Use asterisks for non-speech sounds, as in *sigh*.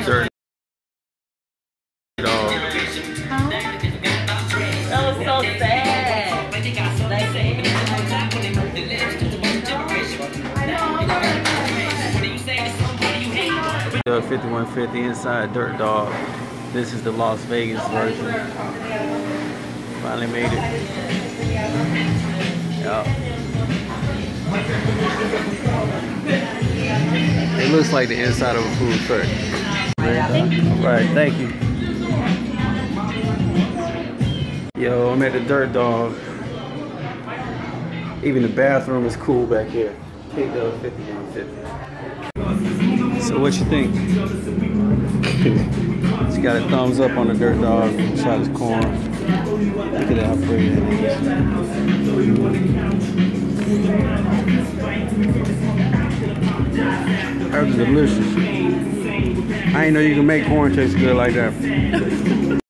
dirt dog. That was so sad. The 5150 inside Dirt Dog. This is the Las Vegas version. Finally made it. Yep. It looks like the inside of a food truck. Right, thank you. Yo, I'm at the Dirt Dog. Even the bathroom is cool back here. Picked up 5150. So what you think? *laughs* She got a thumbs up on the dirt dog. Shot his corn. Look at how pretty that is. Was delicious. I didn't know you can make corn taste good like that.